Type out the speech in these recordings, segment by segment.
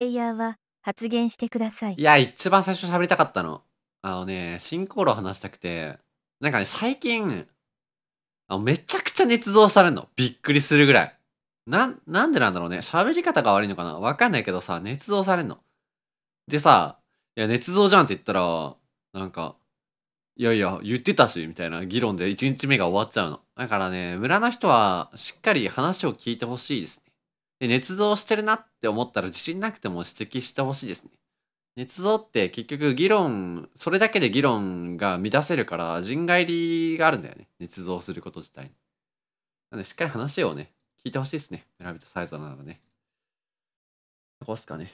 レイヤーは発言してください。いや、一番最初喋りたかったの。あのね、進行路話したくて、なんかね、最近、あめちゃくちゃ捏造されるの。びっくりするぐらい。な、なんでなんだろうね。喋り方が悪いのかなわかんないけどさ、捏造されんの。でさ、いや、捏造じゃんって言ったら、なんか、いやいや、言ってたし、みたいな議論で1日目が終わっちゃうの。だからね、村の人はしっかり話を聞いてほしいですね。で、捏造してるなって思ったら自信なくても指摘してほしいですね。捏造って結局議論、それだけで議論が満たせるから人外理があるんだよね。捏造すること自体に。なんでしっかり話をね、聞いてほしいですね。村人サイズならね。どうすかね。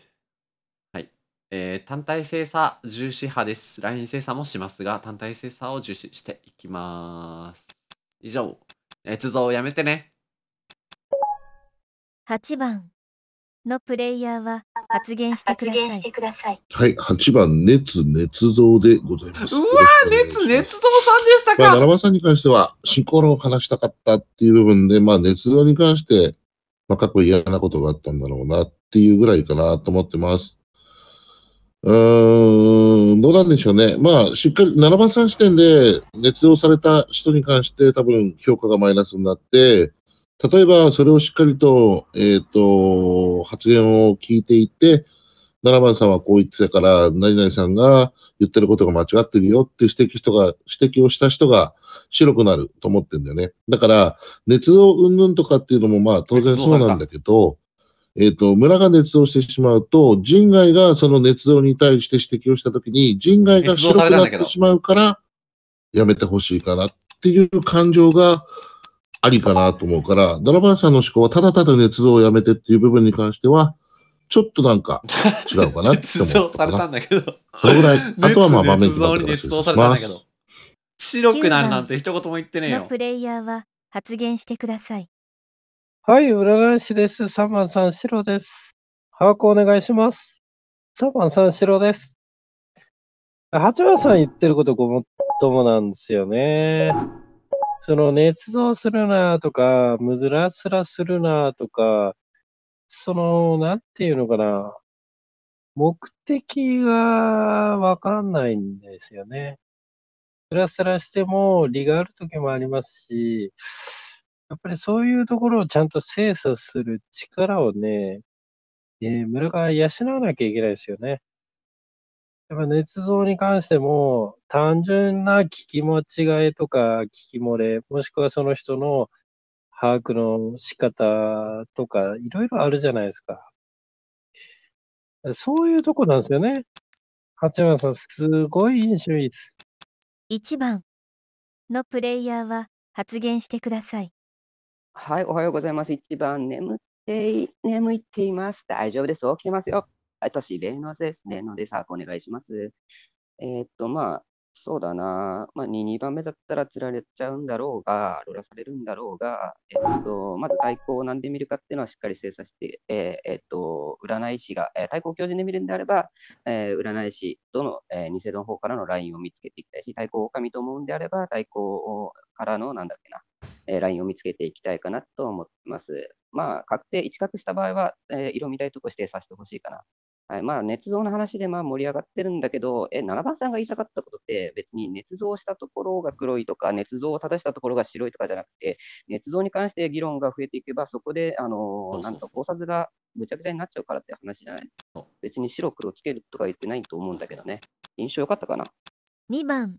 はい。えー、単体精査重視派です。ライン精査もしますが、単体精査を重視していきます。以上。捏造をやめてね。8番のプレイヤーは発言してください。はい、8番、熱捏造でございます。うわー、熱捏造さんでしたか、まあ、7番さんに関しては、進行論を話したかったっていう部分で、まあ、捏造に関して、まあ、過去嫌なことがあったんだろうなっていうぐらいかなと思ってます。うーん、どうなんでしょうね。まあ、しっかり、7番さん視点で、捏造された人に関して多分評価がマイナスになって、例えば、それをしっかりと、えっ、ー、と、発言を聞いていて、7番さんはこう言ってたから、何々さんが言ってることが間違ってるよって指摘人が、指摘をした人が白くなると思ってんだよね。だから、捏造云々とかっていうのもまあ当然そうなんだけど、えっ、ー、と、村が捏造してしまうと、人外がその捏造に対して指摘をしたときに、人外が白くなってしまうから、やめてほしいかなっていう感情がありかなと思うから、ドラバンさんの思考はただただ捏造をやめてっていう部分に関しては、ちょっとなんか違うかなって思 捏造されたんだけど。それぐらい。あとはまあ場面捏造に捏造されたんだけど。白くなるなんて一言も言ってねえよ。プレイヤーは発言してください。はい、占い師です。3番さん、白です。把握お願いします。3番さん、白です。8番さん言ってることごもっともなんですよね。その、捏造するなとか、むずらすらするなとか、その、なんていうのかな。目的がわかんないんですよね。すらすらしても利がある時もありますし、やっぱりそういうところをちゃんと精査する力をね、えー、村が養わなきゃいけないですよね。やっぱ捏造に関しても、単純な聞き間違いとか聞き漏れ、もしくはその人の把握の仕方とか、いろいろあるじゃないですか。そういうとこなんですよね。八幡さん、すごい印象いいです。1番のプレイヤーは発言してください。はい、おはようございます。1番、眠って眠っています。大丈夫です。起きてますよ。私、霊能です。霊能です。お願いします。えー、っと、まあ、そうだな。まあ、2、2番目だったら釣られちゃうんだろうが、ロラされるんだろうが、えっと、まず対抗を何で見るかっていうのはしっかり精査して、えー、えっと、占い師が、えー、対抗教授で見るんであれば、え、占い師との、えー、偽の方からのラインを見つけていきたいし、対抗狼と思うんであれば、対抗からの、なんだっけな、えー、ラインを見つけていきたいかなと思ってます。まあ、確定、一確した場合は、えー、色見たいとこ指定させてほしいかな。はい、まあ、捏造の話でまあ盛り上がってるんだけど、え、7番さんが言いたかったことって、別に捏造したところが黒いとか、捏造を正したところが白いとかじゃなくて、捏造に関して議論が増えていけば、そこで、あのなんと考察がぐちゃぐちゃになっちゃうからって話じゃない？別に白黒つけるとか言ってないと思うんだけどね。印象良かったかな ?2 番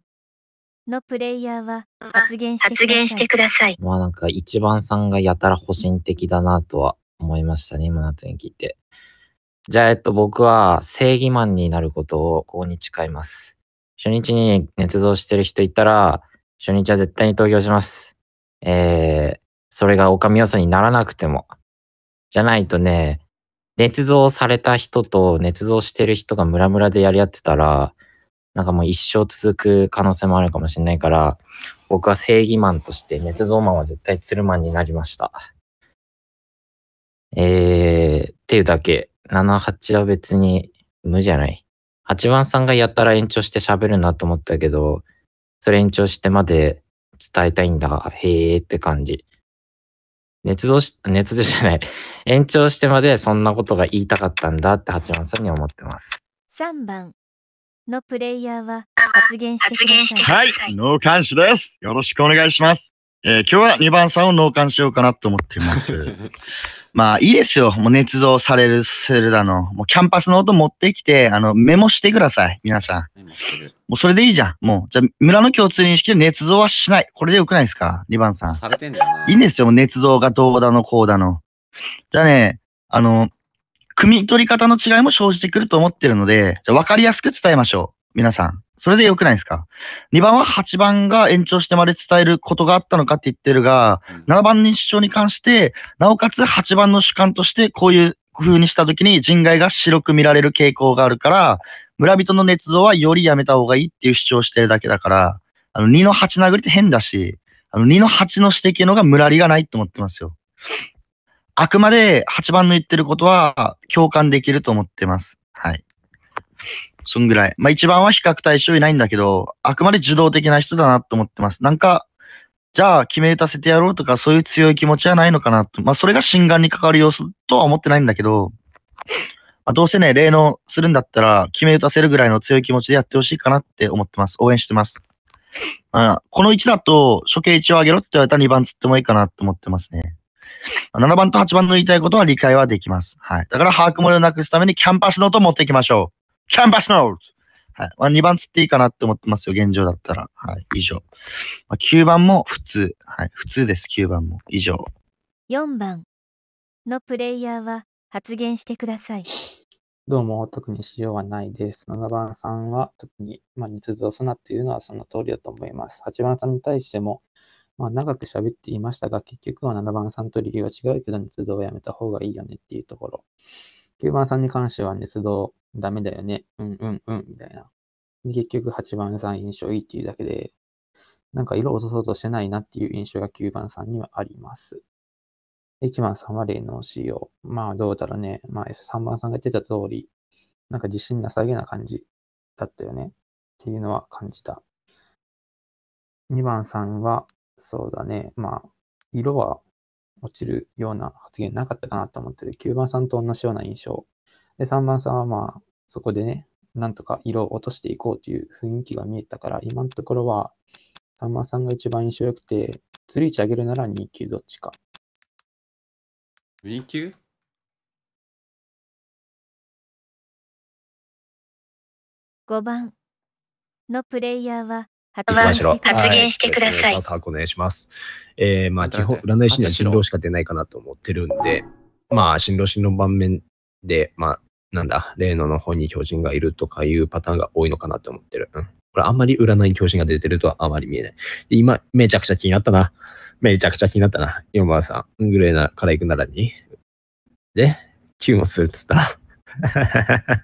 のプレイヤーは発言してください。まあなんか1番さんがやたら保身的だなとは思いましたね、今夏に聞いて。じゃあ、えっと、僕は正義マンになることをここに誓います。初日に捏造してる人いたら、初日は絶対に投票します。えー、それがお上要素にならなくても。じゃないとね、捏造された人と捏造してる人がムラムラでやり合ってたら、なんかもう一生続く可能性もあるかもしれないから、僕は正義マンとして捏造マンは絶対ツルマンになりました。えー、っていうだけ。7、8は別に無じゃない。8番さんがやったら延長して喋るなと思ったけど、それ延長してまで伝えたいんだ。へーって感じ。捏造し、捏造じゃない。延長してまでそんなことが言いたかったんだって八幡さんには思ってます。3番のプレイヤーは発言してください。はい、脳幹視です。よろしくお願いします。えー今日は2番さんを脳幹しようかなと思っています。まあいいですよ。もう捏造される、するだの。もうキャンパスの音持ってきて、あの、メモしてください。皆さん。もうそれでいいじゃん。もう。じゃあ、村の共通認識で捏造はしない。これでよくないですか ?2 番さん。されてんだよな。いいんですよ。もう捏造がどうだの、こうだの。じゃあね、あの、汲み取り方の違いも生じてくると思ってるので、じゃあ分かりやすく伝えましょう。皆さん。それでよくないですか ?2 番は8番が延長してまで伝えることがあったのかって言ってるが、うん7番の主張に関して、なおかつ8番の主観としてこういう風にしたときに人外が白く見られる傾向があるから、村人の捏造はよりやめた方がいいっていう主張をしてるだけだから、あの2の8殴りって変だし、あの2の8の指摘のが村りがないと思ってますよ。あくまで8番の言ってることは共感できると思ってます。はい。そんぐらい。まあ1番は比較対象いないんだけど、あくまで受動的な人だなと思ってます。なんか、じゃあ決め打たせてやろうとかそういう強い気持ちはないのかなと。まあそれが心眼に関わる要素とは思ってないんだけど、まあ、どうせね、霊能するんだったら決め打たせるぐらいの強い気持ちでやってほしいかなって思ってます。応援してます。まあ、この位置だと処刑位置を上げろって言われたら2番つってもいいかなと思ってますね。7番と8番の言いたいことは理解はできます。はい。だから把握漏れをなくすためにキャンパスノートを持っていきましょう。キャンパスノートはい。まあ、2番つっていいかなって思ってますよ、現状だったら。はい。以上。まあ、9番も普通。はい。普通です、9番も。以上。4番のプレイヤーは発言してください。どうも、特に主張はないです。7番さんは特に、まあ、捏造すなっていうのはその通りだと思います。8番さんに対しても、まあ、長く喋っていましたが、結局は7番さんと理由は違うけど、捏造はやめた方がいいよねっていうところ。9番さんに関しては捏造ダメだよね。うんうんうん、みたいな。結局8番さん印象いいっていうだけで、なんか色を落とそうとしてないなっていう印象が9番さんにはあります。1番さんは霊能仕様。まあどうだろうね。まあ3番さんが言ってた通り、なんか自信なさげな感じだったよね。っていうのは感じた。2番さんは、そうだね。まあ、色は落ちるような発言なかったかなと思ってる。9番さんと同じような印象。で、3番さんはまあ、そこでね、なんとか色を落としていこうという雰囲気が見えたから、今のところは、3番さんが一番印象良くて、釣り位置上げるなら2級どっちか。2級5番。のプレイヤーは発言してください。お願いします。えー、まあ、基本、占い師には待って人狼しか出ないかなと思ってるんで、まあ、新郎新の盤面で、まあ、なんだ、霊能の方に巨人がいるとかいうパターンが多いのかなと思ってる。うん。これあんまり占いに巨人が出てるとはあまり見えない。で今、めちゃくちゃ気になったな。めちゃくちゃ気になったな。4番さん、グレーなから行くならに。で、9もするっつった。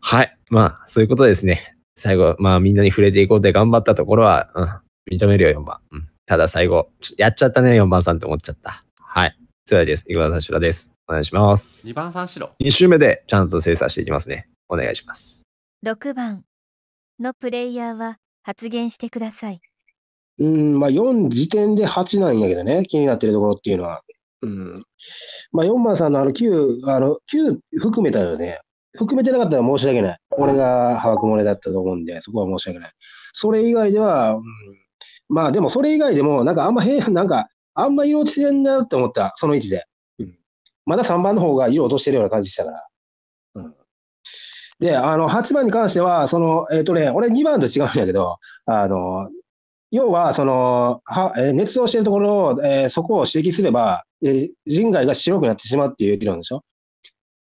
はい。まあ、そういうことですね。最後、まあ、みんなに触れていこうって頑張ったところは、うん、認めるよ、4番。うん。ただ最後、やっちゃったね、4番さんって思っちゃった。はい。それではです。岩田らです。お願いします。2番さんしろ。2周目でちゃんと精査していきますね。お願いします。6番のプレイヤーは発言してください。うん、まあ4時点で8なんやけどね、気になってるところっていうのは。うん。まあ4番さんのあの9、あの9含めたよね。含めてなかったら申し訳ない。俺が把握漏れだったと思うんで、そこは申し訳ない。それ以外では、うん、まあでもそれ以外でも、なんかあんま変、なんか、あんま色落ちてんなって思った、その位置で。うん。まだ3番の方が色落としてるような感じしたから。うん。で、あの、8番に関しては、その、えっ、とね、俺2番と違うんやけど、あの、要は、その、は、えー捏造しているところを、えーそこを指摘すれば、えー人外が白くなってしまうっていう理論でしょ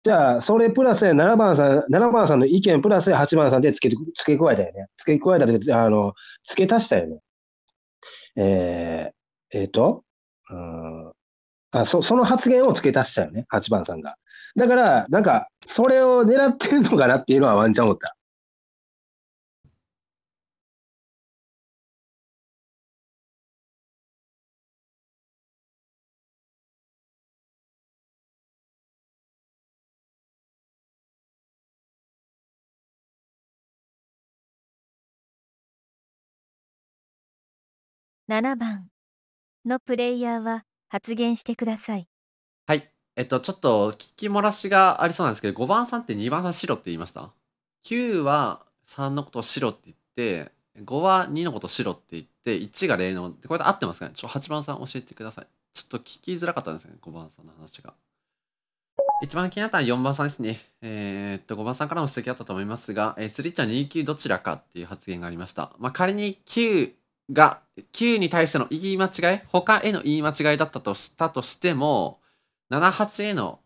じゃあ、それプラス7番さん、7番さんの意見プラス8番さんで付け、付け加えたよね。付け加えたで、あの、付け足したよね。えー、えっ、と、うんあそ、その発言を付け足したよね。8番さんが。だから、なんか、それを狙ってるのかなっていうのはワンチャン思った。7番のプレイヤーは発言してください。はい。えっと、ちょっと聞き漏らしがありそうなんですけど、5番さんって2番さん白って言いました ?9 は3のことを白って言って、5は2のことを白って言って、1が0の、これで合ってますかね？ちょ、8番さん教えてください。ちょっと聞きづらかったんですね、5番さんの話が。一番気になったのは4番さんですね。えーっと、5番さんからも指摘あったと思いますが、えースリッチは2、9どちらかっていう発言がありました。まあ、仮に9が、9に対しての言い間違い、他への言い間違いだったとしたとしても、7、8への、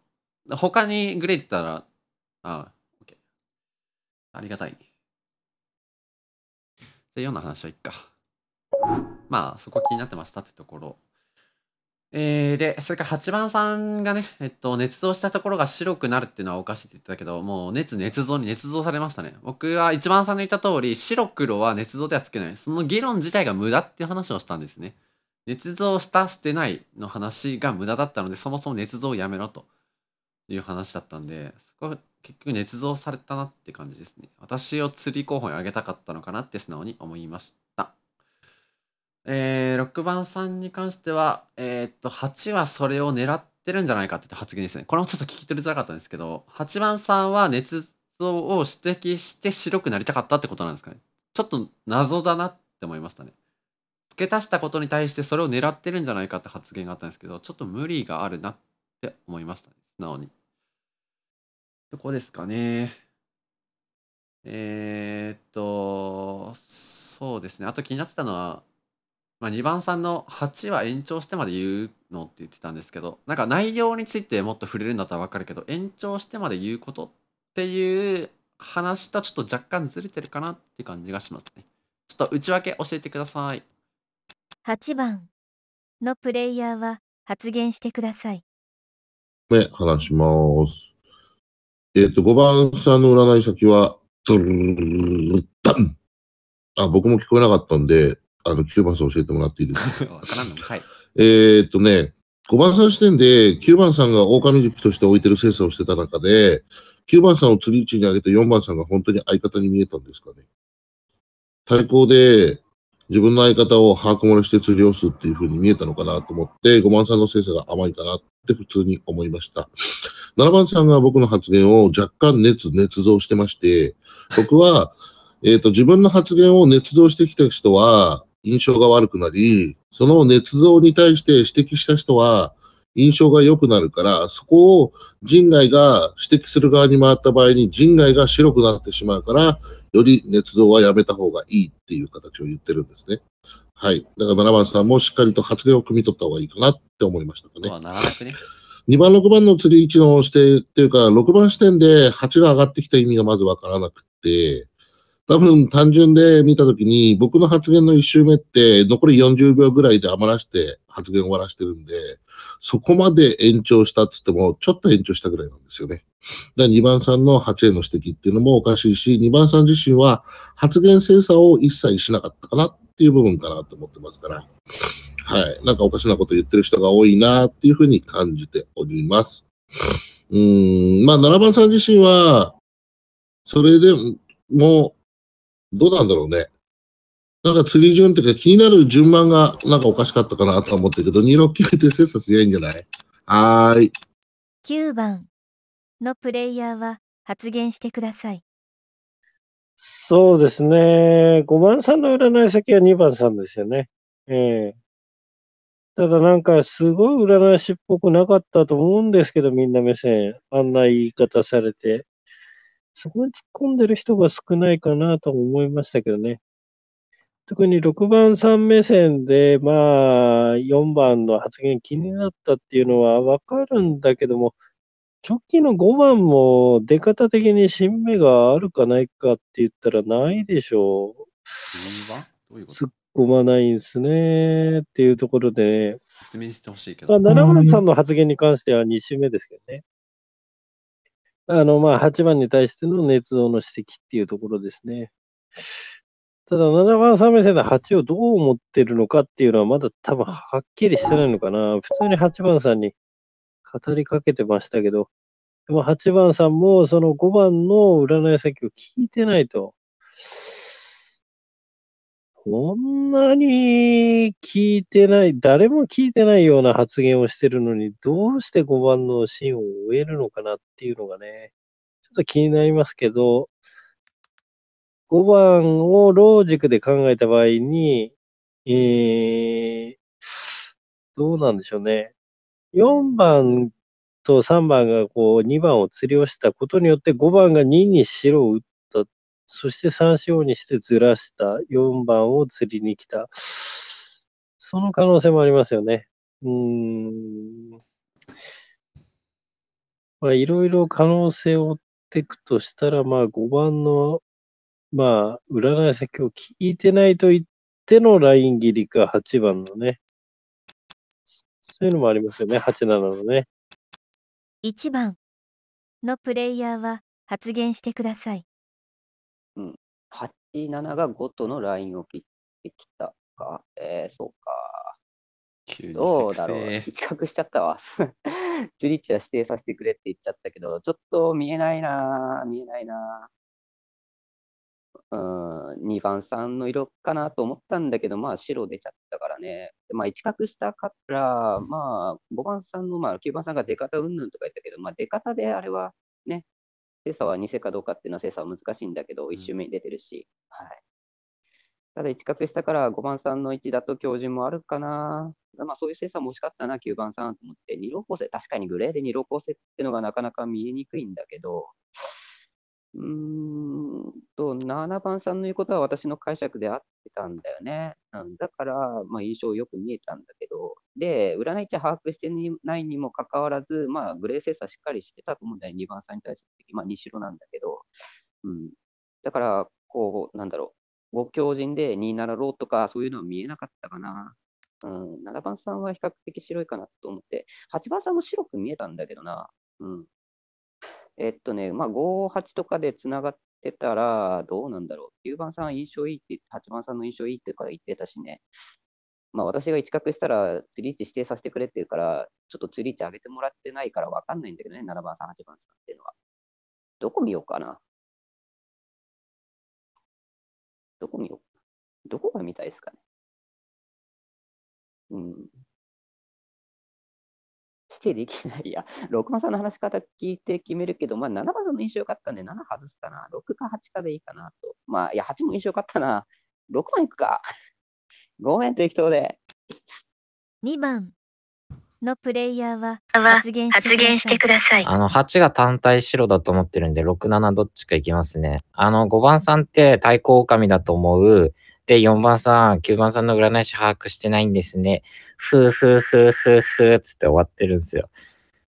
他にグレーってたら、あ、OK。ありがたい。じゃあ4の話はいっか。まあ、そこ気になってましたってところ。えー、で、それから8番さんがね、えっと、捏造したところが白くなるっていうのはおかしいって言ってたけど、もう熱、捏造に捏造されましたね。僕は1番さんの言った通り、白黒は捏造ではつけない。その議論自体が無駄っていう話をしたんですね。捏造した、してないの話が無駄だったので、そもそも捏造をやめろという話だったんで、そこ結局捏造されたなって感じですね。私を釣り候補に挙げたかったのかなって素直に思いました。えー、6番さんに関しては、えーっと、8はそれを狙ってるんじゃないかって発言ですね。これもちょっと聞き取りづらかったんですけど、8番さんは捏造を指摘して白くなりたかったってことなんですかね。ちょっと謎だなって思いましたね。付け足したことに対してそれを狙ってるんじゃないかって発言があったんですけど、ちょっと無理があるなって思いましたね。素直に。どこですかね。えーっと、そうですね。あと気になってたのは、まあ、2番さんの8は延長してまで言うのって言ってたんですけど、なんか内容についてもっと触れるんだったらわかるけど、延長してまで言うことっていう話とちょっと若干ずれてるかなって感じがしますね。ちょっと内訳教えてください。8番のプレイヤーは発言してください。ね、話します。えっ、と、5番さんの占い先は、ドルルルダンあ、僕も聞こえなかったんで、あの、9番さん教えてもらっていいですか？わからんのはい。えっとね、5番さん視点で9番さんが狼塾として置いてる精査をしてた中で、9番さんを釣り位置に上げて4番さんが本当に相方に見えたんですかね？対抗で自分の相方を把握漏れして釣りをするっていう風に見えたのかなと思って、5番さんの精査が甘いかなって普通に思いました。7番さんが僕の発言を若干熱、捏造してまして、僕は、えっ、と、自分の発言を捏造してきた人は印象が悪くなり、その捏造に対して指摘した人は印象が良くなるから、そこを人外が指摘する側に回った場合に人外が白くなってしまうから、より捏造はやめた方がいいっていう形を言ってるんですね。はい。だから7番さんもしっかりと発言を汲み取った方がいいかなって思いましたかね。はならなくね。2番、6番の釣り位置の指定っていうか、6番視点で8が上がってきた意味がまずわからなくて、多分単純で見たときに、僕の発言の1周目って、残り40秒ぐらいで余らして発言終わらしてるんで、そこまで延長したっつっても、ちょっと延長したぐらいなんですよね。だ2番さんの8への指摘っていうのもおかしいし、2番さん自身は発言精査を一切しなかったかなっていう部分かなと思ってますから、はい。なんかおかしなこと言ってる人が多いなっていうふうに感じております。うん、まあ7番さん自身は、それでも、どうなんだろうね。なんか釣り順っていうか気になる順番がなんかおかしかったかなとは思ってるけど、26決めて精査すりゃいいんじゃない？はーい。9番のプレイヤーは発言してください。そうですね。5番さんの占い先は2番さんですよね。ええただなんかすごい占い師っぽくなかったと思うんですけど、みんな目線、あんな言い方されて。そこに突っ込んでる人が少ないかなとも思いましたけどね。特に6番さん目線で、まあ、4番の発言気になったっていうのはわかるんだけども、直近の5番も出方的に新芽があるかないかって言ったらないでしょう。ういう突っ込まないんですねっていうところでね。説明してほしいけまあ、ど。7番さんの発言に関しては2週目ですけどね。あの、まあ、8番に対しての捏造の指摘っていうところですね。ただ、7番さん目線で8をどう思ってるのかっていうのはまだ多分はっきりしてないのかな。普通に8番さんに語りかけてましたけど、でも8番さんもその5番の占い先を聞いてないと。こんなに聞いてない、誰も聞いてないような発言をしてるのに、どうして5番のシーンを終えるのかなっていうのがね、ちょっと気になりますけど、5番をロージックで考えた場合に、えー、どうなんでしょうね。4番と3番がこう2番を釣りをしたことによって5番が2に白を打っ。そして3四にしてずらした4番を釣りに来た。その可能性もありますよね。うん。まあいろいろ可能性を追っていくとしたら、まあ5番の、まあ占い先を聞いてないと言ってのライン切りか8番のね。そういうのもありますよね。8、7のね。1番のプレイヤーは発言してください。うん。8、7が5とのラインを切ってきたか。えー、そうか。どうだろう。一角しちゃったわ。ツリッチは指定させてくれって言っちゃったけど、ちょっと見えないな見えないなうん、2番さんの色かなと思ったんだけど、まあ白出ちゃったからね。でまあ一角したから、まあ5番さんの、まあ9番さんが出方うんぬんとか言ったけど、まあ出方であれはね、精査は偽かどうかっていうのは精査は難しいんだけど、一周目に出てるし。はい。ただ一角したから5番さんの位置だと標準もあるかな。まあそういう精査も惜しかったな、9番さんと思って。二浪構成、確かにグレーで二浪構成っていうのがなかなか見えにくいんだけど、うんと、7番さんの言うことは私の解釈で合ってたんだよね。うん、だから、まあ、印象よく見えたんだけど、で、占い値把握してないにもかかわらず、まあ、グレー精査しっかりしてたと思うんだよね、2番さんに対して。まあ、2白なんだけど、うん。だから、こう、なんだろう、ご強靭で27ローとか、そういうのは見えなかったかな。うん、7番さんは比較的白いかなと思って、8番さんも白く見えたんだけどな。うん。えっとね、まあ、5、8とかでつながってたら、どうなんだろう。9番さん印象いいって言って、8番さんの印象いいってから言ってたしね。まあ、私が一角したら、釣り位置指定させてくれって言うから、ちょっと釣り位置上げてもらってないから分かんないんだけどね、7番さん、8番さんっていうのは。どこ見ようかな。どこ見よう。どこが見たいですかね。うん。指定できない。いや、6番さんの話し方聞いて決めるけど、まあ、7番さんの印象良かったんで、7外すかな。6か8かでいいかなと。まあ、いや、8も印象良かったな。6番いくか。ごめん、適当で。2番のプレイヤーはは発言発言してください。あの、8が単体白だと思ってるんで、6、7どっちかいきますね。あの、5番さんって対抗狼だと思う。で、4番さん、9番さんの占い師把握してないんですね。ふーふーふーふーふーつって終わってるんですよ。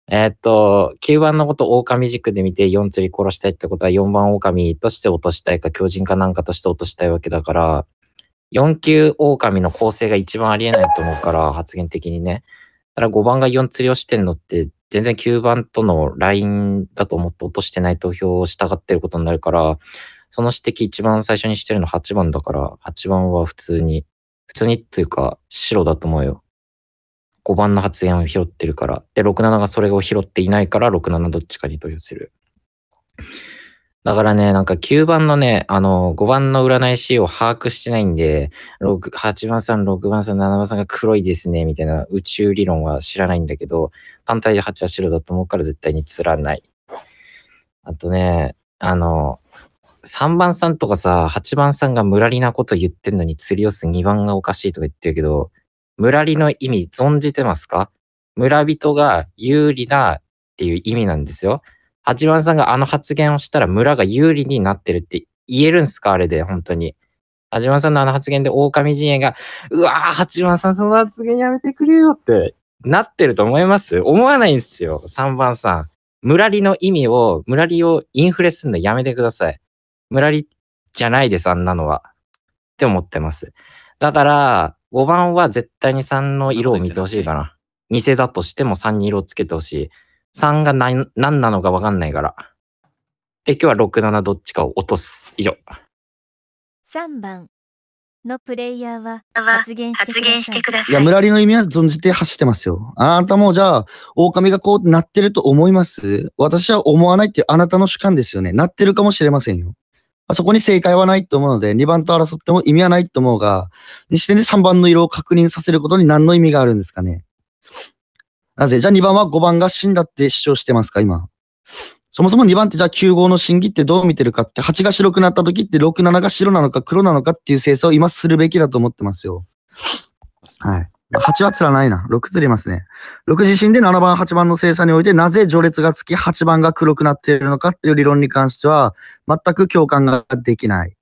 えーっと、9番のこと狼軸で見て4釣り殺したいってことは4番狼として落としたいか、強靭かなんかとして落としたいわけだから、4級狼の構成が一番ありえないと思うから、発言的にね。ただ5番が4釣りをしてんのって、全然9番とのラインだと思って落としてない投票を従ってることになるから、その指摘一番最初にしてるの8番だから、8番は普通に、普通にっていうか白だと思うよ。5番の発言を拾ってるから。で、6、7がそれを拾っていないから、6、7どっちかに投票する。だからね、なんか9番のね、あの、5番の占い師を把握してないんで、6 8番さん、6番さん、7番さんが黒いですね、みたいな宇宙理論は知らないんだけど、単体で8は白だと思うから絶対に釣らない。あとね、あの、3番さんとかさ、8番さんがムラリなこと言ってんのに釣り寄す2番がおかしいとか言ってるけど、ムラリの意味存じてますか？村人が有利なっていう意味なんですよ。八番さんがあの発言をしたら村が有利になってるって言えるんすか？あれで、本当に。八番さんのあの発言で狼陣営が、うわぁ、八番さんその発言やめてくれよってなってると思います？思わないんですよ、三番さん。村りの意味を、村りをインフレするのやめてください。村りじゃないです、あんなのは。って思ってます。だから、5番は絶対に3の色を見てほしいかな。偽だとしても3に色をつけてほしい。3が何何なのか分かんないから。で、今日は6、7どっちかを落とす。以上。3番のプレイヤーはは発言してくだ発さい。言してくだいや。村りの意味は存じて走ってますよ。あなたもじゃあ、狼がこうなってると思います？私は思わないっていうあなたの主観ですよね。なってるかもしれませんよ。あそこに正解はないと思うので、2番と争っても意味はないと思うが、にしてで3番の色を確認させることに何の意味があるんですかね。なぜ？じゃあ2番は5番が死んだって主張してますか、今。そもそも2番ってじゃあ9号の審議ってどう見てるかって、8が白くなった時って6、7が白なのか黒なのかっていう精査を今するべきだと思ってますよ。はい。8は釣らないな。6釣りますね。6自身で7番、8番の精査において、なぜ序列がつき8番が黒くなっているのかっていう理論に関しては、全く共感ができない。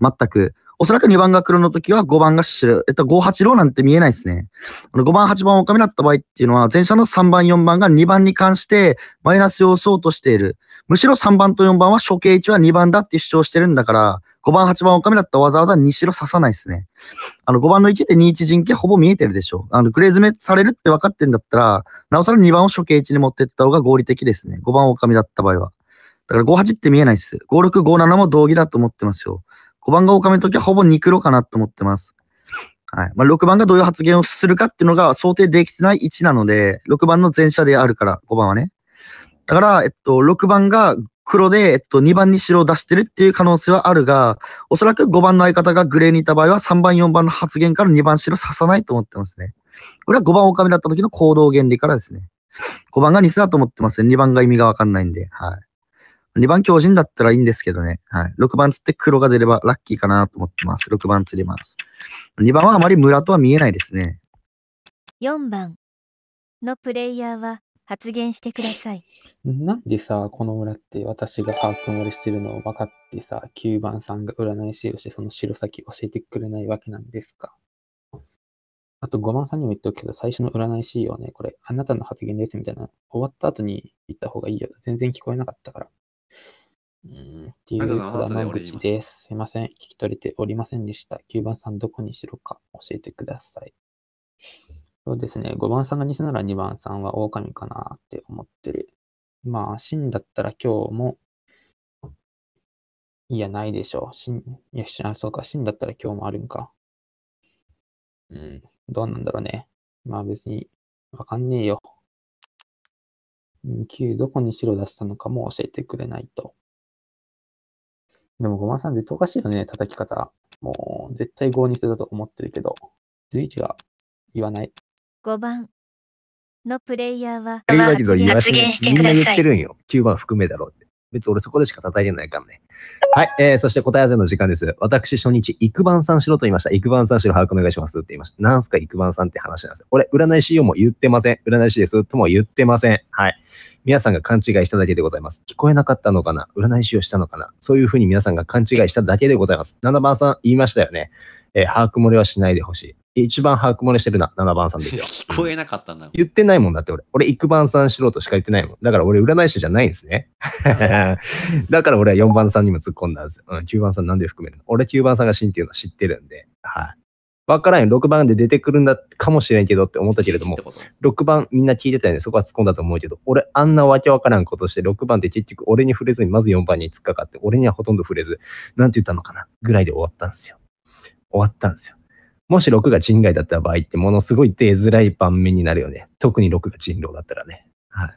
全く。おそらく2番が黒の時は5番が白。えっと、5、8、ローなんて見えないですね。5番、8番、オカメだった場合っていうのは、前者の3番、4番が2番に関してマイナス要素を落としている。むしろ3番と4番は処刑位置は2番だって主張してるんだから、5番、8番、オカメだったらわざわざ2白刺さないですね。あの、5番の1で2、1陣形ほぼ見えてるでしょ。あの、グレー詰めされるって分かってんだったら、なおさら2番を処刑位置に持ってった方が合理的ですね。5番、オカメだった場合は。だから5、8って見えないです。5、6、5、7も同義だと思ってますよ。5番がオカメの時はほぼ2黒かなと思ってます。はい。まあ、6番がどういう発言をするかっていうのが想定できてない位置なので、6番の前者であるから、5番はね。だから、えっと、6番が黒で、えっと、2番に白を出してるっていう可能性はあるが、おそらく5番の相方がグレーにいた場合は、3番、4番の発言から2番白刺さないと思ってますね。これは5番オカメだった時の行動原理からですね。5番がニスだと思ってますね。2番が意味がわかんないんで。はい。2番強靭だったらいいんですけどね。はい。6番つって黒が出ればラッキーかなと思ってます。6番釣ります。2番はあまり村とは見えないですね。4番のプレイヤーは発言してください。なんでさ、この村って私が把握漏れしてるのを分かってさ、9番さんが占い師をしてその白先教えてくれないわけなんですか？あと5番さんにも言っておくけど、最初の占い師をね、これ、あなたの発言ですみたいな、終わった後に言った方がいいよ。全然聞こえなかったから。うーん、っていうただの後で言います口です。すいません。聞き取れておりませんでした。9番さんどこにしろか教えてください。そうですね。5番さんが偽なら2番さんは狼かなって思ってる。まあ、真だったら今日も、いや、ないでしょう。真、いや、あ、そうか、真だったら今日もあるんか。うん、どうなんだろうね。まあ別に、わかんねえよ。9どこに白出したのかも教えてくれないと。でも5番さん絶対おかしいよね、叩き方。もう、絶対5にしてたと思ってるけど、11が言わない。5番のプレイヤーは言うだけど言わせ発言してみんな言ください。ってるんよ。9番含めだろうって。別に俺そこでしか叩いてないからね。はい、えー、そして答え合わせの時間です。私、初日、幾番さんしろと言いました。幾番さんしろ把握お願いしますって言いました。なんすか、幾番さんって話なんですよ。俺、占い師よも言ってません。占い師ですとも言ってません。はい。皆さんが勘違いしただけでございます。聞こえなかったのかな？占い師をしたのかな？そういうふうに皆さんが勘違いしただけでございます。7番さん言いましたよね。えー把握漏れはしないでほしい。一番把握漏れしてるのは7番さんですよ。聞こえなかったんだ。言ってないもんだって俺。俺、幾番さんしろとしか言ってないもん。だから俺、占い師じゃないんですね。だから俺は4番さんにも突っ込んだんですよ。うん、9番さんなんで含めるの俺9番さんが真っていうのは知ってるんで。はい。わからんよ。6番で出てくるんだかもしれんけどって思ったけれども、6番みんな聞いてたよね。そこは突っ込んだと思うけど、俺あんなわけわからんことして、6番って結局俺に触れずにまず4番に突っかかって、俺にはほとんど触れず、なんて言ったのかな？ぐらいで終わったんですよ。終わったんですよ。もし6が人外だった場合ってものすごい出づらい盤面になるよね。特に6が人狼だったらね。はい。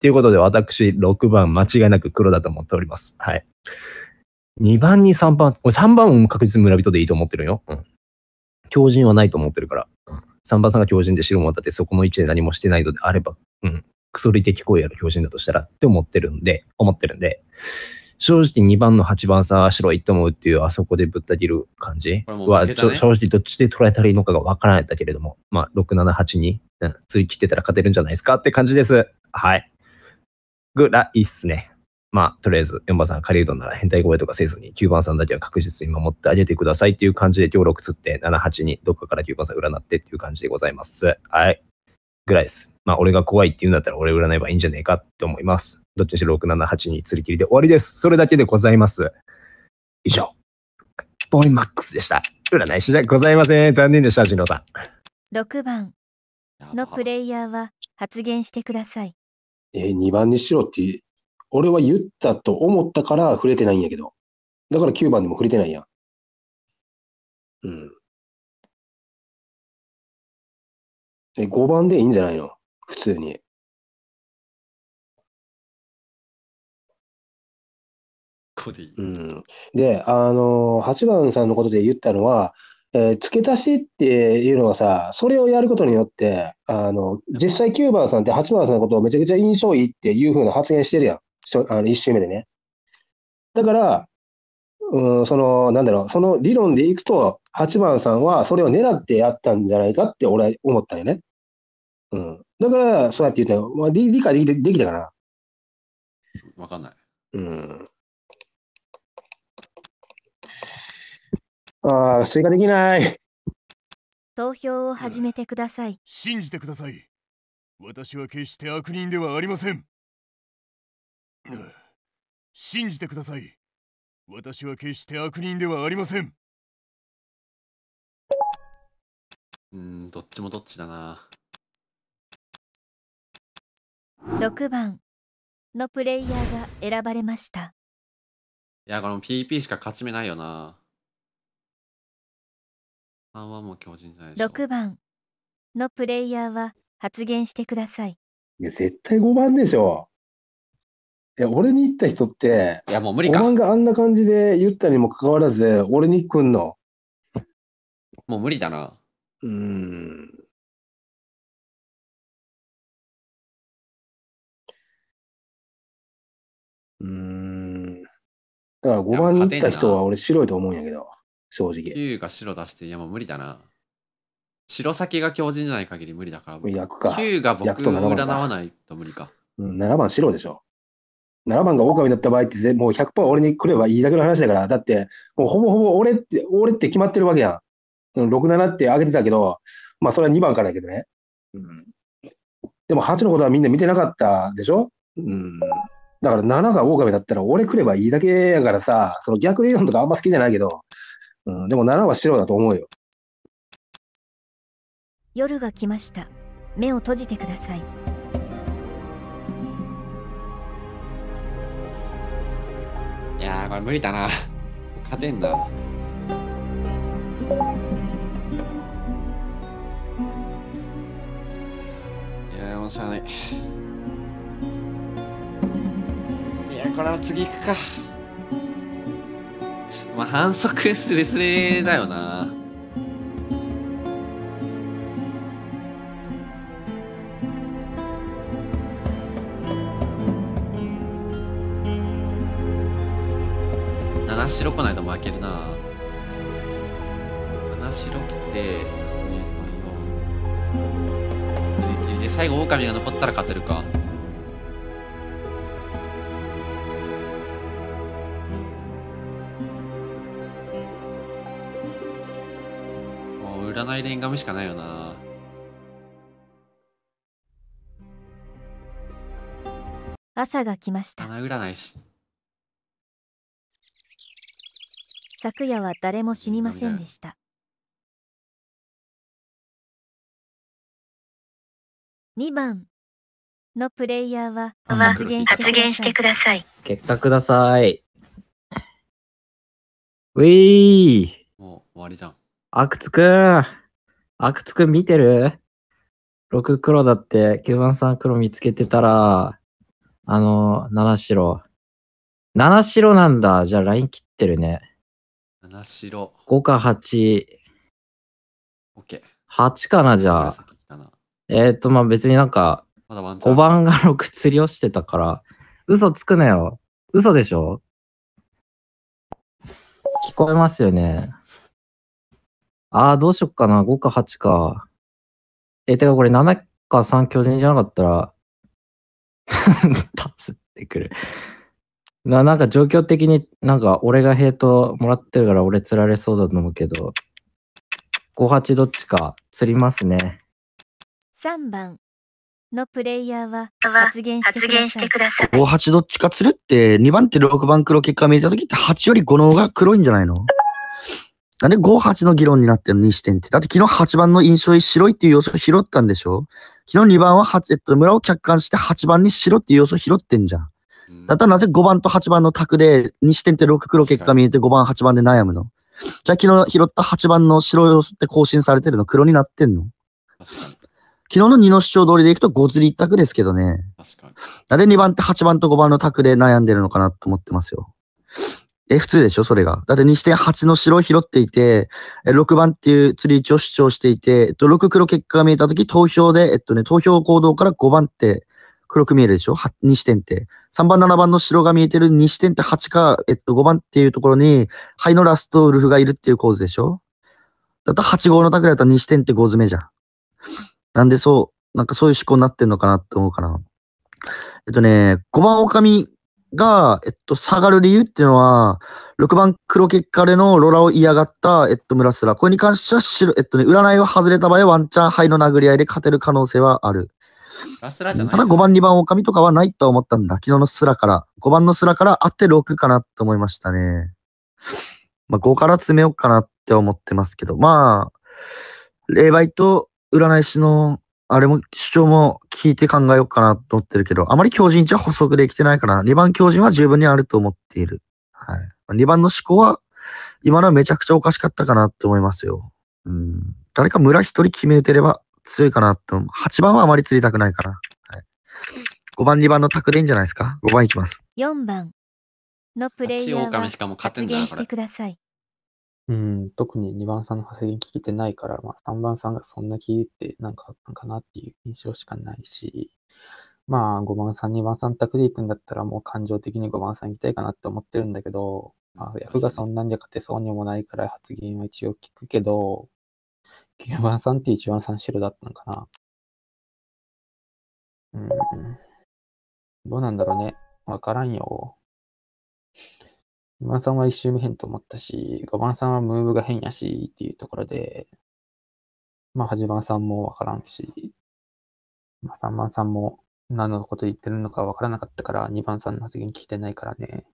ということで私6番間違いなく黒だと思っております。はい。2番に3番、3番も確実に村人でいいと思ってるよ。うん。強靭はないと思ってるから。うん、3番さんが強靭で白も当たってそこの位置で何もしてないのであれば、うん。クソリ的行為やる強靭だとしたらって思ってるんで、思ってるんで、正直2番の8番さん白いと思うっていうあそこでぶった切る感じは、ね正直どっちで捉えたらいいのかがわからないんだけれども、まあ、6、7、8に、うん、次切ってたら勝てるんじゃないですかって感じです。はい。ぐらいっすね。まあ、とりあえず、4番さん、狩人なら変態声とかせずに、9番さんだけは確実に守ってあげてくださいっていう感じで、今日6つって、7、8に、どっかから9番さん占ってっていう感じでございます。はい。ぐらいです。まあ、俺が怖いって言うんだったら、俺占えばいいんじゃねえかって思います。どっちにしろ6、7、8に釣り切りで終わりです。それだけでございます。以上。ボーイマックスでした。占い師じゃございません。残念でした、ジノさん。6番のプレイヤーは発言してください。えー、2番にしろって、俺は言ったと思ったから触れてないんやけど。だから9番でも触れてないやん。うん。え、5番でいいんじゃないの？普通に。個でいい。うん。で、あの、8番さんのことで言ったのは、えー付け足しっていうのはさ、それをやることによって、あの、実際9番さんって8番さんのことをめちゃくちゃ印象いいっていう風な発言してるやん。しょあの1周目でね。だから、うん、その、なんだろう、その理論でいくと、8番さんはそれを狙ってやったんじゃないかって俺は思ったよね。うん。だから、そうやって言ったの。まあ、理理解できてできたかな。わかんない。うん。ああ、追加できない。投票を始めてください。信じてください。私は決して悪人ではありません。うん信じてください。私は決して悪人ではありません。うーん、どっちもどっちだな。6番のプレイヤーが選ばれました。いや、この PP しか勝ち目ないよな。3はもう強靭じゃないでしょ。6番のプレイヤーは発言してください。いや、絶対5番でしょ。いや、俺に言った人って、いや、もう無理か5。番があんな感じで言ったにもかかわらず、俺に来んの。もう無理だな。うーん。うーん。だから5番に行った人は俺白いと思うんやけど、正直。9が白出して、いやもう無理だな。白先が強靭じゃない限り無理だから。役か。9が僕役と7番か占わないと無理か。うん、7番白でしょ。7番が狼だった場合ってぜ、もう100%俺に来ればいいだけの話だから、だって、もうほぼほぼ俺って、俺って決まってるわけやん6、7って上げてたけど、まあそれは2番からやけどね。うん、でも8のことはみんな見てなかったでしょ？うん。だから7が狼だったら俺来ればいいだけやからさ、その逆理論とかあんま好きじゃないけど、うん、でも7は白だと思うよ。夜が来ました。目を閉じてください。いや、これ無理だな。勝てんな。いやー、もうしゃあない。いや、これは次行くか。まあ、反則スレスレだよな。白来ないと負けるな。7白来て、2、3、4。ギリギリで最後、狼が残ったら勝てるか。もう占いレンガムしかないよな。朝が来ました。花占いし。昨夜は誰も死にませんでした。2番のプレイヤーはうん発言してください。結果ください。ウィーもう終わりじゃん。アクツくんアクツくん見てる ?6 黒だって、9番さん黒見つけてたら、あの、7白。7白なんだ。じゃあライン切ってるね。7白。5か8。OK。8かな、じゃあ。えっ、ー、と、まあ別になんか、まだワンチャン5番が6釣りをしてたから、嘘つくなよ。嘘でしょ？聞こえますよね。ああ、どうしよっかな。5か8か。え、てかこれ7か3巨人じゃなかったら、立つってくる。ななんか状況的になんか俺がヘイトもらってるから俺釣られそうだと思うけど、5、8どっちか釣りますね。3番のプレイヤーは発言してください。5、8どっちか釣るって、2番手6番黒結果見たときって8より5の方が黒いんじゃないの？なんで5、8の議論になってるのに視点って。だって昨日8番の印象に白いっていう要素を拾ったんでしょ？昨日2番は8、えっと、村を客観して8番に白っていう要素を拾ってんじゃん。だったらなぜ5番と8番の択で2視点って6黒結果見えて5番、8番で悩むの？じゃあ昨日拾った8番の白要素って更新されてるの黒になってんの？昨日の2の主張通りでいくと5釣り一択ですけどね。確かに。なんで2番って8番と5番の択で悩んでるのかなと思ってますよ。F2 でしょ？それが。だって2視点8の白を拾っていて、え6番っていう釣り位置を主張していて、えっと、6黒結果が見えたとき、投票で、えっとね、投票行動から5番って黒く見えるでしょ ?2 視点って。3番、7番の白が見えてる2視点って8か、えっと、5番っていうところに、ハイのラストウルフがいるっていう構図でしょ？だと8号のタクだったら2視点って5詰めじゃん。なんでそう、なんかそういう思考になってんのかなって思うかな。えっとね、5番狼が、えっと、下がる理由っていうのは、6番黒結果でのロラを嫌がった、えっと、村スラ。これに関しては白、えっとね、占いを外れた場合ワンチャンハイの殴り合いで勝てる可能性はある。ラスラじゃない？ただ5番、2番狼とかはないと思ったんだ。昨日のスラから。5番のスラからあって6かなと思いましたね。まあ5から詰めようかなって思ってますけど。まあ、霊媒と占い師のあれも主張も聞いて考えようかなと思ってるけど、あまり強靭値は補足できてないかな。2番強靭は十分にあると思っている。はい。2番の思考は、今のはめちゃくちゃおかしかったかなって思いますよ。うん。誰か村一人決めてれば強いかなって思う。8番はあまり釣りたくないかな。はい。5番、2番の卓でいいんじゃないですか ?5 番いきます。4番のプレイヤーはしかも勝てん発言してください。うん、特に2番さんの発言聞けてないから、まあ、3番さんがそんな聞いてなんかあったんかなっていう印象しかないし、まあ、5番さん、2番さん宅で行くんだったらもう感情的に5番さん行きたいかなって思ってるんだけど、まあ、役がそんなんで勝てそうにもないから発言は一応聞くけど、9番さんって1番さん白だったのかな。うん、どうなんだろうね。わからんよ。2番さんは一周目変と思ったし、5番さんはムーブが変やしっていうところで、まあ8番さんもわからんし、まあ3番さんも何のこと言ってるのかわからなかったから、2番さんの発言聞いてないからね。っ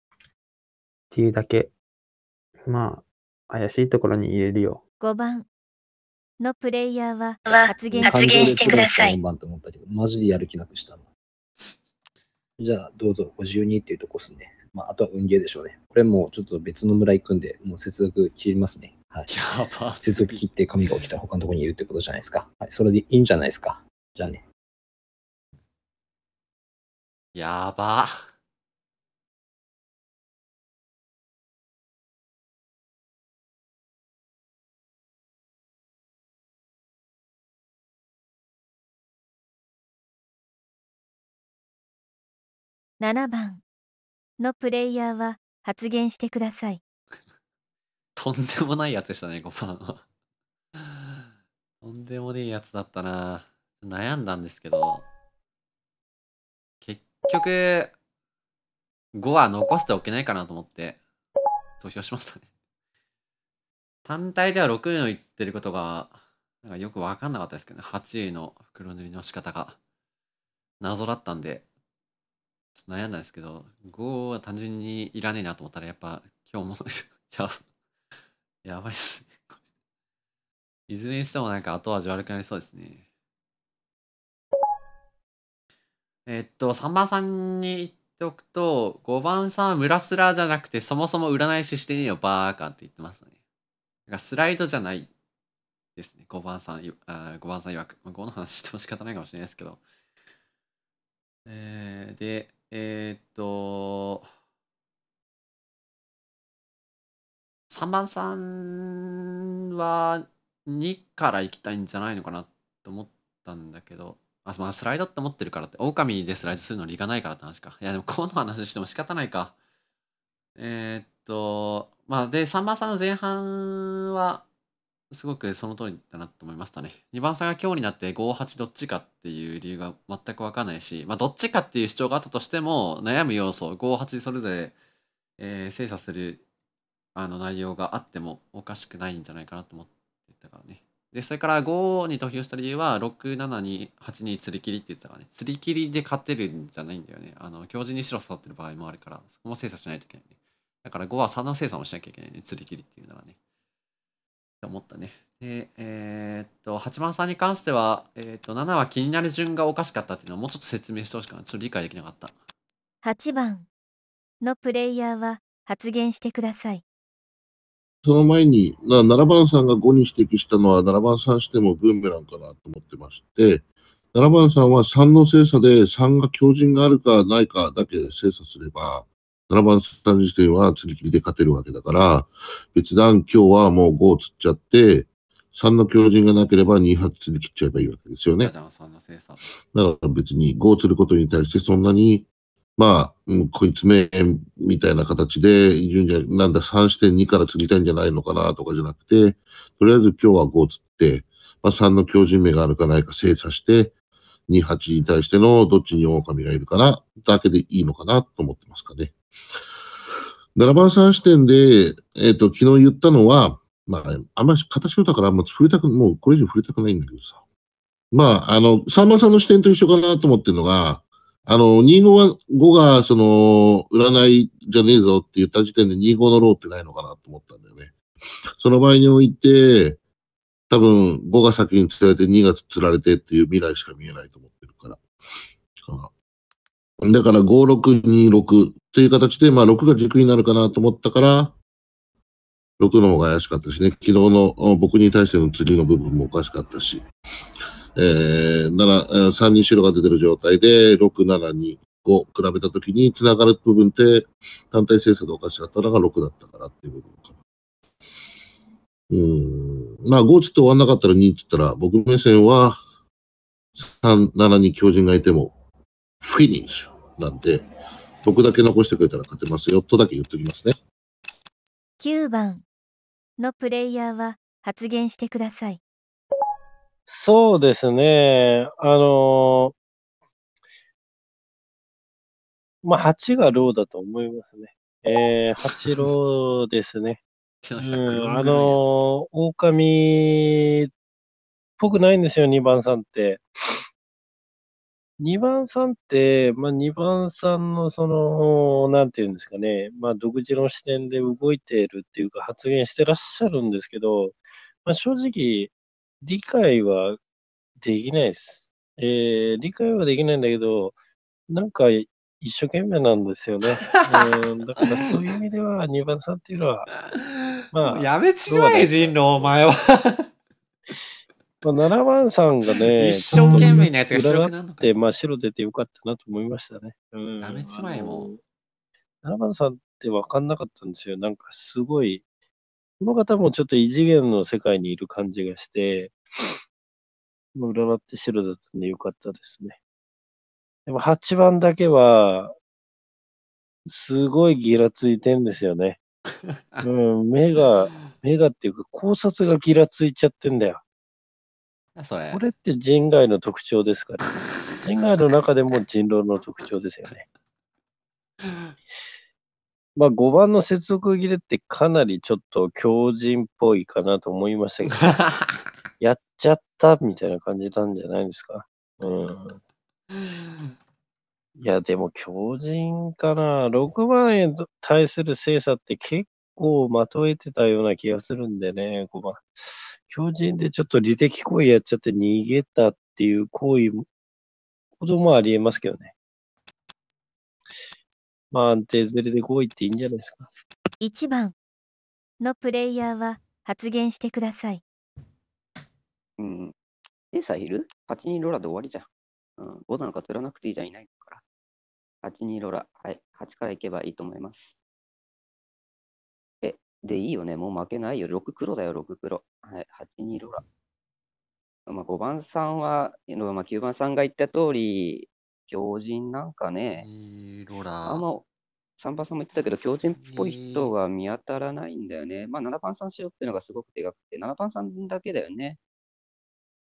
ていうだけ。まあ、怪しいところに入れるよ。5番のプレイヤーはは発言発言してください4番と思ったけど、マジでやる気なくしたの。じゃあ、どうぞ、ご自由にっていうとこっすね。まあ、あとは運ゲーでしょうね。これもうちょっと別の村行くんで、もう接続切りますね。はい。やば接続切って神が起きたら他のところにいるってことじゃないですか。はい。それでいいんじゃないですか。じゃあね。やば。7番のプレイヤーは発言してください。とんでもないやつでしたね、5番は。とんでもねえやつだったな。悩んだんですけど、結局、5は残しておけないかなと思って、投票しましたね。単体では6位の言ってることが、なんかよくわかんなかったですけどね。8位の黒塗りの仕方が謎だったんで、悩んだんですけど、5は単純にいらねえなと思ったら、やっぱ今日も やば、やばいっすね。いずれにしてもなんか後味悪くなりそうですね。えっと、3番さんに言っておくと、5番さんは村スラーじゃなくて、そもそも占い師してねえよ、バーカって言ってますね。だかスライドじゃないですね、5番さん、あ5番さん曰く。5の話しても仕方ないかもしれないですけど。えー、で、えーっと、3番さんは2から行きたいんじゃないのかなと思ったんだけど、あ、まあ、スライドって思ってるからって、狼でスライドするの理がないからって話か。いや、でもこの話しても仕方ないか。えーっと、まあ、で、3番さんの前半は、すごくその通りだなと思いましたね。2番さんが今日になって5、8どっちかっていう理由が全くわかんないし、まあ、どっちかっていう主張があったとしても、悩む要素、5、8それぞれ、えー精査するあの内容があってもおかしくないんじゃないかなと思ってたからね。で、それから5に投票した理由は、6、7に8に釣り切りって言ってたからね。釣り切りで勝てるんじゃないんだよね。あの、強靭に白刺さってる場合もあるから、そこも精査しないといけないね。だから5は3の精査もしなきゃいけないね。釣り切りっていうならね。って思ったね。で、えーっと、8番さんに関しては、えーっと、7は気になる順がおかしかったっていうのをもうちょっと説明してほしかった。ちょっと理解できなかった。8番のプレイヤーは発言してください。その前に、な7番さんが5に指摘したのは、7番さんしてもブーメランかなと思ってまして、7番さんは3の精査で3が強靭があるかないかだけ精査すれば、7番さん時点は釣り切りで勝てるわけだから、別段今日はもう5釣っちゃって、3の強靭がなければ2発釣り切っちゃえばいいわけですよね。だから別に5を釣ることに対してそんなに、まあ、うんこいつめみたいな形でいるんじゃ、なんだ、3視点2から釣りたいんじゃないのかなとかじゃなくて、とりあえず今日は5を釣って、まあ、3の強靭目があるかないか精査して、2、8に対してのどっちに狼がいるかな、だけでいいのかなと思ってますかね。7番3視点で、えっ、と、昨日言ったのは、まあ、あんまり形のだからあんま触れたく、もうこれ以上触れたくないんだけどさ。まあ、あの、3番さんの視点と一緒かなと思ってるのが、あの、25は、5が、その、占いじゃねえぞって言った時点で25のローってないのかなと思ったんだよね。その場合において、多分5が先に釣られて2が釣られてっていう未来しか見えないと思ってるから。だから5、6、2、6っていう形で、まあ6が軸になるかなと思ったから、6の方が怪しかったしね。昨日の僕に対しての釣りの部分もおかしかったし。えー、7、えー3に白が出てる状態で、6、7、2、5比べたときに繋がる部分って単体精査でおかしかったのが6だったからっていう部分か。うん。まあ5つって終わんなかったら2って言ったら、僕目線は3、7に強靭がいてもフィニッシュなんで、僕だけ残してくれたら勝てますよとだけ言っておきますね。9番のプレイヤーは発言してください。そうですね。あのまあ、8がローだと思いますね。えー、8ローですね。うん、あの狼っぽくないんですよ、2番さんって。2番さんって、まあ、2番さんのその、なんていうんですかね、まあ、独自の視点で動いているっていうか発言してらっしゃるんですけど、まあ、正直、理解はできないです。えー、理解はできないんだけど、なんか一生懸命なんですよね。うん、だからそういう意味では2番さんっていうのは、まあ、やめちまえ、人狼、お前は。まあ、7番さんがね、一生懸命なやつが白くなるの占って、まあ、白出てよかったなと思いましたね。うん、やめちまえ、もう。7番さんって分かんなかったんですよ。なんかすごい、この方もちょっと異次元の世界にいる感じがして、まあ占って白だったんでよかったですね。でも8番だけは、すごいギラついてんですよね。うん、目が、目がっていうか考察がギラついちゃってんだよ。それこ。れって人外の特徴ですから。人外の中でも人狼の特徴ですよね。まあ5番の接続切れってかなりちょっと強靭っぽいかなと思いましたけど、やっちゃったみたいな感じなんじゃないですか？うん。いや、でも強靭かな。6番へ対する精査って結構まとえてたような気がするんでね、5番。強靭でちょっと利的行為やっちゃって逃げたっていう行為も、こともありえますけどね。まあ安定ずれで5位っていいんじゃないですか。1番のプレイヤーは発言してください。うん。エーサいる ?8 人ローラで終わりじゃん。うん。5なのか釣らなくていいじゃん、いないから。8人ローラ。はい。8からいけばいいと思います。え、でいいよね。もう負けないよ。6黒だよ、6黒。はい。8人ローラ。まあ、5番さんは、まあ、9番さんが言った通り、強靭なんかね、ローラあんま、3番さんも言ってたけど、強靭っぽい人が見当たらないんだよね。まあ、7番さんしようっていうのがすごくでかくて、7番さんだけだよね。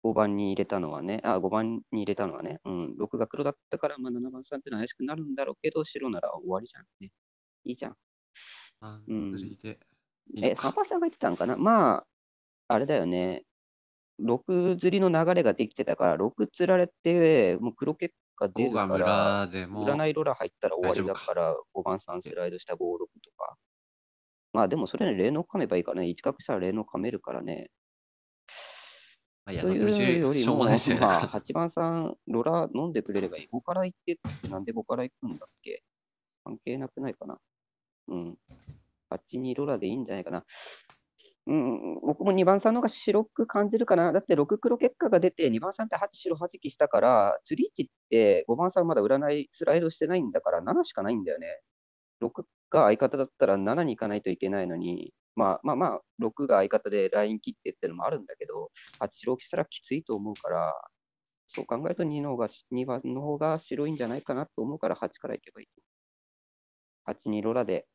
5番に入れたのはね、あ、5番に入れたのはね、うん、6が黒だったから、まあ、7番さんってのは怪しくなるんだろうけど、白なら終わりじゃんね。いいじゃん。うん。え、3番さんが言ってたのかな？まあ、あれだよね。6釣りの流れができてたから、6釣られて、もう黒結果出るか5がら、村でも占いローラー入ったら終わりだから、5番3スライドした5、6とか。まあでもそれね、霊能噛めばいいからね、1角したら霊能噛めるからね。まあいやというよりも、まあ、8番さん、ロラ飲んでくれればいい。5から行ってって、なんで5から行くんだっけ？関係なくないかな？うん。8にロラでいいんじゃないかな。うん、僕も2番さんの方が白く感じるかな。だって6黒結果が出て、2番さんって8白8きしたから、釣り位置って5番さんまだ占いスライドしてないんだから7しかないんだよね。6が相方だったら7に行かないといけないのに、まあまあまあ、6が相方でライン切ってってのもあるんだけど、8白したらきついと思うから、そう考えると2の方が、2番の方が白いんじゃないかなと思うから8からいけばいい。8にロラで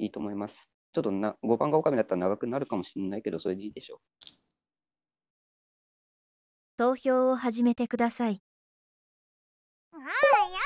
いいと思います。ちょっとな5番がオカメだったら長くなるかもしれないけど、それでいいでしょ投票を始めてください。ああ、や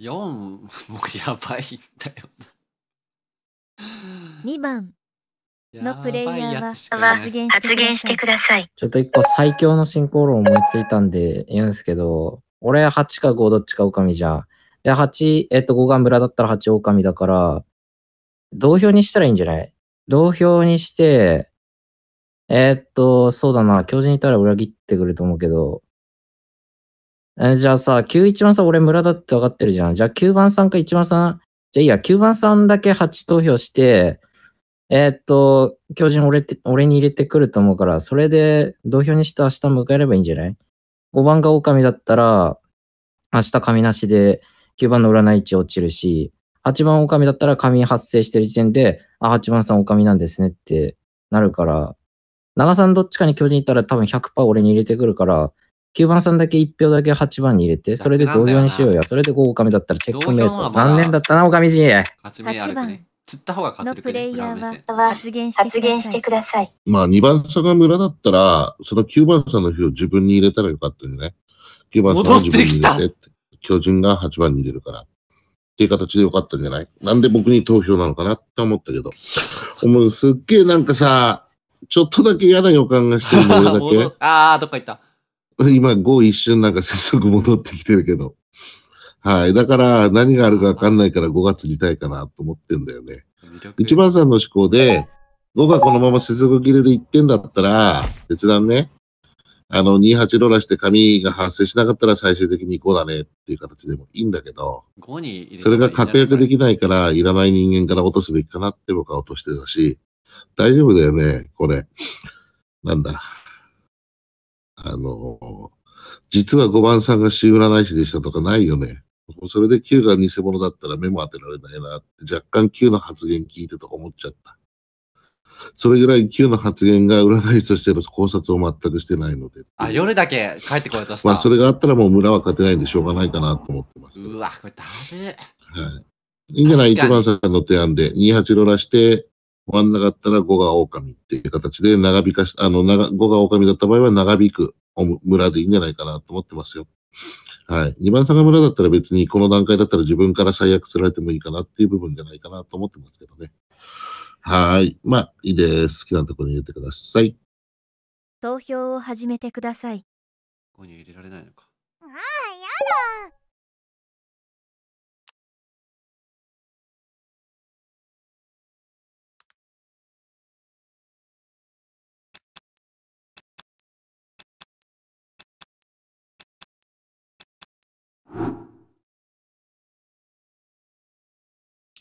4もやばいんだよ2番な。のプレイヤーは発言発言してください。ちょっと一個最強の進行論思いついたんで言うんですけど、俺8か5どっちか狼じゃん。で、8、えっと5が村だったら8狼だから、同票にしたらいいんじゃない？同票にして、えーっと、そうだな、教授にいたら裏切ってくると思うけど、えじゃあさ、91番さん俺村だって分かってるじゃん。じゃあ9番さんか1番さん、じゃあいいや、9番さんだけ8投票して、えーっと、教授俺って、俺に入れてくると思うから、それで同票にして明日迎えればいいんじゃない ?5 番が狼だったら、明日神なしで9番の占い値落ちるし、8番狼だったら神発生してる時点で、あ、8番さん狼なんですねってなるから、長さんどっちかに教授に行ったら多分100%俺に入れてくるから、9番さんだけ1票だけ8番に入れて、それで同票にしようよ。それで5狼だったらチェックメイト。残念だったな、狼じ。勝ち目あるくね。釣った方が勝のてるくね。プレイヤーは発言してください。まあ、2番差が村だったら、その9番さんの票を自分に入れたらよかったんじゃない ?9 番さんは自分に入れてって、巨人が8番に入れるから。っていう形でよかったんじゃない？なんで僕に投票なのかなって思ったけど。もうすっげえなんかさ、ちょっとだけ嫌な予感がしてるの俺だ戻っ あー、どっか行った。け。今5一瞬なんか接続戻ってきてるけど。はい。だから何があるかわかんないから5月にいたいかなと思ってんだよね。一番さんの思考で、5がこのまま接続切れで1点だったら、別段ね、あの、28ローラして紙が発生しなかったら最終的に5だねっていう形でもいいんだけど、5に入れそれが確約できないから、いらない人間から落とすべきかなって僕は落としてたし、大丈夫だよね、これ。なんだ。あの、実は5番さんが死占い師でしたとかないよね。それで9が偽物だったら目も当てられないなって若干9の発言聞いてとか思っちゃった。それぐらい9の発言が占い師としての考察を全くしてないので。あ、夜だけ帰ってこようとした。まあそれがあったらもう村は勝てないんでしょうがないかなと思ってます。うわ、これだるい。はい。いいんじゃない？一番さんの提案で、28ロラして、終わんなかったら5が狼っていう形で長引かし、あの、長5が狼だった場合は長引く村でいいんじゃないかなと思ってますよ。はい。2番さんが村だったら別にこの段階だったら自分から最悪釣られてもいいかなっていう部分じゃないかなと思ってますけどね。はい。まあ、いいです。好きなところに入れてください。投票を始めてください。5に入れられないのか。ああ、やだ。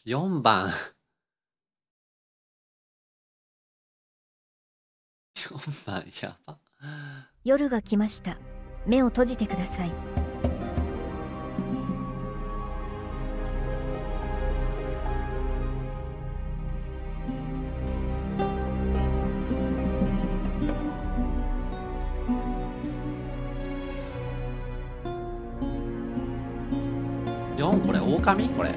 4番。4番、やば。夜が来ました。目を閉じてください。4これ、狼？これ。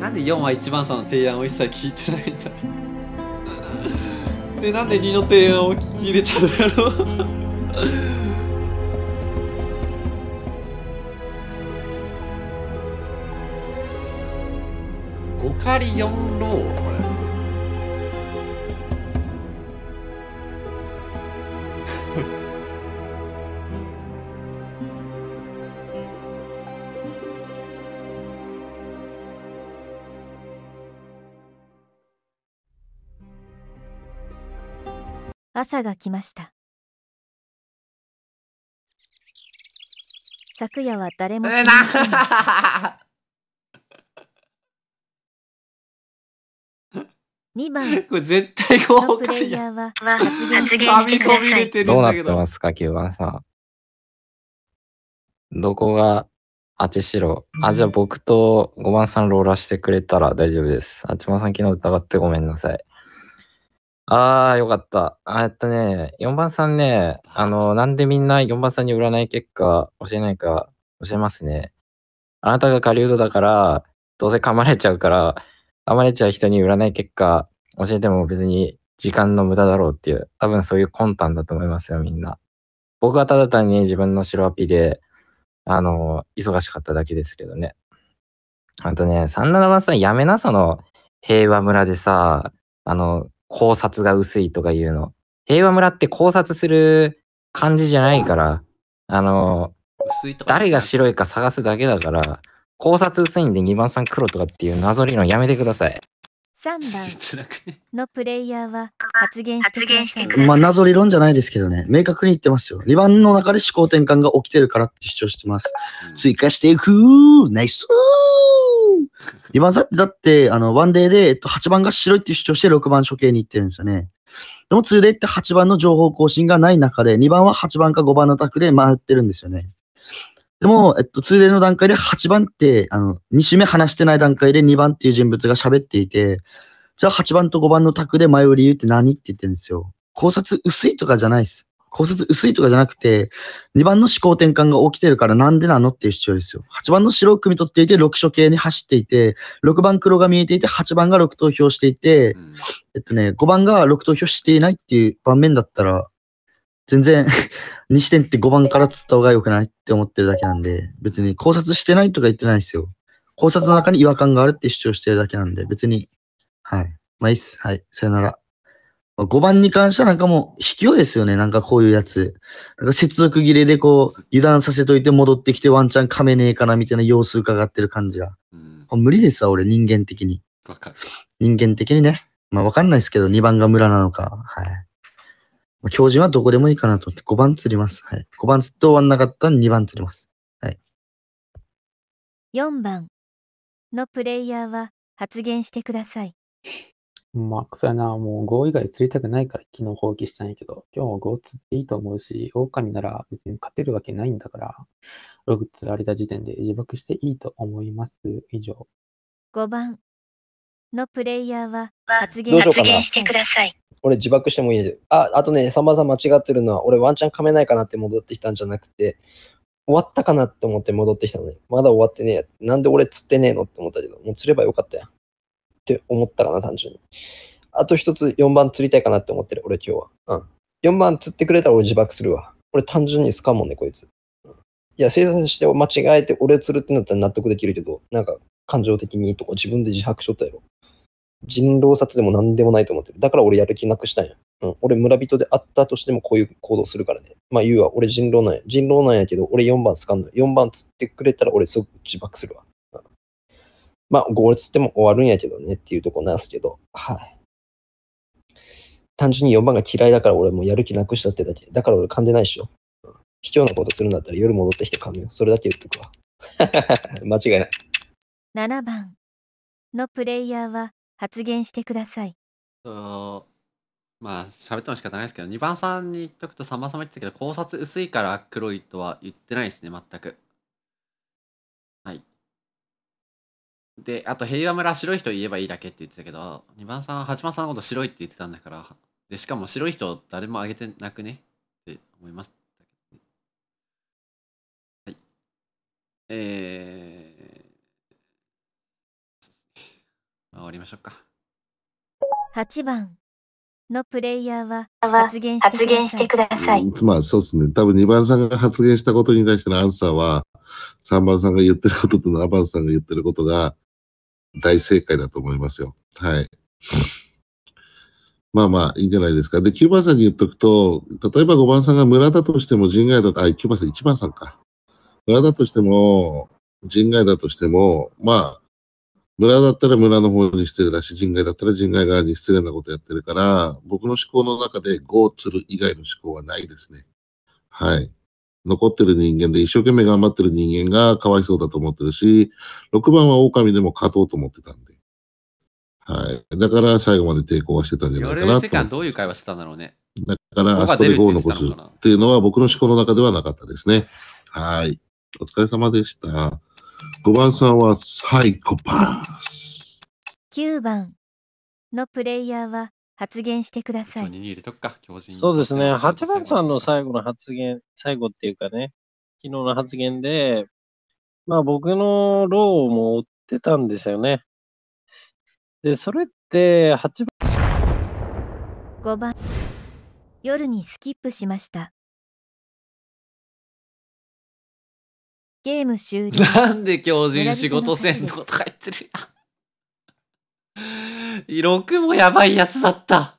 なんで4は1番さんの提案を一切聞いてないんだろう。で、なんで2の提案を聞き入れたんだろう。5狩り4ロー朝が来ました。昨夜は誰も知えりませんでした。な2番これ絶対公のプレ開やイヤーは発言してください。どうんなってますか、キューさん。どこが、あちしろ。あ、じゃあ僕と5番さんローラーしてくれたら大丈夫です。あちまさん昨日疑ってごめんなさい。あー、よかった。あえっとね、4番さんね、あの、なんでみんな4番さんに占い結果教えないか教えますね。あなたが狩人だから、どうせ噛まれちゃうから、噛まれちゃう人に占い結果教えても別に時間の無駄だろうっていう、多分そういう魂胆だと思いますよ、みんな。僕はただ単に自分の白アピで、あの、忙しかっただけですけどね。あとね、37番さんやめな、その、平和村でさ、あの、考察が薄いとか言うの。平和村って考察する感じじゃないから、あの、薄いとか誰が白いか探すだけだから、考察薄いんで2番さん黒とかっていう謎理論やめてください。3番のプレイヤーは発言してください。まあ、謎理論じゃないですけどね、明確に言ってますよ。2番の中で思考転換が起きてるからって主張してます。追加していくナイス2 番さんってだって、あの、 one day で、えっと、8番が白いって主張して6番処刑に行ってるんですよね。でも、2 day って8番の情報更新がない中で、2番は8番か5番のタクで回ってるんですよね。でも、えっと、2 day の段階で8番って、あの、2週目話してない段階で2番っていう人物が喋っていて、じゃあ8番と5番のタクで迷う理由って何って言ってるんですよ。考察薄いとかじゃないです。考察薄いとかじゃなくて、2番の思考転換が起きてるからなんでなのっていう主張ですよ。8番の白を汲み取っていて、6処刑に走っていて、6番黒が見えていて、8番が6投票していて、えっとね、5番が6投票していないっていう盤面だったら、全然、2視点って5番から釣った方が良くないって思ってるだけなんで、別に考察してないとか言ってないですよ。考察の中に違和感があるって主張してるだけなんで、別に、はい。まあいいっす。はい。さよなら。まあ5番に関してはなんかもう、卑怯ですよね。なんかこういうやつ。なんか接続切れでこう、油断させといて戻ってきてワンチャン噛めねえかなみたいな様子伺ってる感じが。もう無理ですわ、俺、人間的に。わかる。人間的にね。まあわかんないですけど、2番が村なのか。はい。まあ標準はどこでもいいかなと思って、5番釣ります。はい。5番釣って終わんなかったら2番釣ります。はい。4番のプレイヤーは発言してください。まあ、クソやな、もう5以外釣りたくないから昨日放棄したんやけど、今日も5釣っていいと思うし、狼なら別に勝てるわけないんだから、6釣られた時点で自爆していいと思います。以上。5番のプレイヤーは発どうしようかな言してください。俺自爆してもいいです。あ、あとね、さんまさん間違ってるのは、俺ワンチャン噛めないかなって戻ってきたんじゃなくて、終わったかなって思って戻ってきたのね。まだ終わってねえや。なんで俺釣ってねえのって思ったけど、もう釣ればよかったやん。って思ったかな、単純に。あと一つ4番釣りたいかなって思ってる、俺今日は。うん。4番釣ってくれたら俺自爆するわ。俺単純にスカもんね、こいつ。うんいや、生産して間違えて俺釣るってなったら納得できるけど、なんか感情的にとか自分で自白しとったやろ。人狼殺でも何でもないと思ってる。だから俺やる気なくしたんや。うん、俺村人であったとしてもこういう行動するからね。まあ言うわ、俺人狼なんや。人狼なんやけど、俺4番つかんの。4番釣ってくれたら俺すぐ自爆するわ。うんまあ5釣っても終わるんやけどねっていうとこなんすけど、はい。単純に4番が嫌いだから俺もうやる気なくしたってだけ。だから俺噛んでないっしょ。うん卑怯なことするんだったら夜戻ってきて噛むよ。それだけ言っとくわ。間違いない。7番のプレイヤーは発言してください。そうまあ喋っても仕方ないですけど2番さんに言っとくと3番さんも言ってたけど考察薄いから黒いとは言ってないですね全くはいであと平和村白い人言えばいいだけって言ってたけど2番さんは8番さんのこと白いって言ってたんだからでしかも白い人誰も挙げてなくね？って思いますはい。えー、まあ終わりましょうか。8番のプレイヤーは発言してください。うんまあそうですね。多分2番さんが発言したことに対してのアンサーは、3番さんが言ってることと7番さんが言ってることが大正解だと思いますよ。はい。まあまあ、いいんじゃないですか。で、9番さんに言っとくと、例えば5番さんが村だとしても人外だと、あ、9番さん、1番さんか。村だとしても、人外だとしても、まあ、村だったら村の方に失礼だし、人外だったら人外側に失礼なことやってるから、僕の思考の中でゴーツル以外の思考はないですね。はい。残ってる人間で一生懸命頑張ってる人間がかわいそうだと思ってるし、6番は狼でも勝とうと思ってたんで。はい。だから最後まで抵抗はしてたんじゃないかな時。間どういう会話してたんだろうね。だから、あそこでここが出るって5を残すっていうのは僕の思考の中ではなかったですね。はい。お疲れ様でした。5番さんはサイコパス。9番のプレイヤーは発言してください。2入れとくか、強靭そうですね。8番さんの最後の発言、最後っていうかね、昨日の発言で、まあ僕のローも追ってたんですよね。で、それって8番、5番夜にスキップしました。ゲーム終了。なんで強靭仕事せんの？とか言ってるやん。6もやばいやつだった。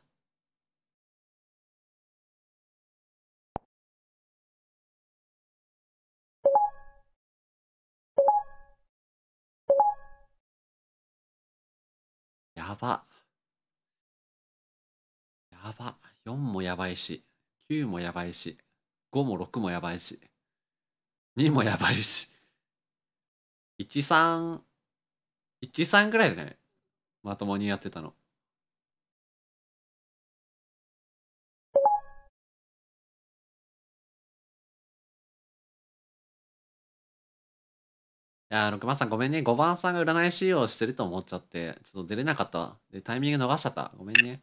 やば。やば。4もやばいし、9もやばいし、5も6もやばいし、2もやばいし。1、3、1、3ぐらいだね。まともにやってたの。いやー、6番さんごめんね。5番さんが占い仕様してると思っちゃって、ちょっと出れなかったわ。で、タイミング逃しちゃった。ごめんね。